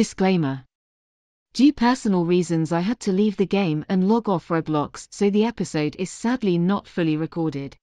Disclaimer. Due personal reasons I had to leave the game and log off Roblox so the episode is sadly not fully recorded.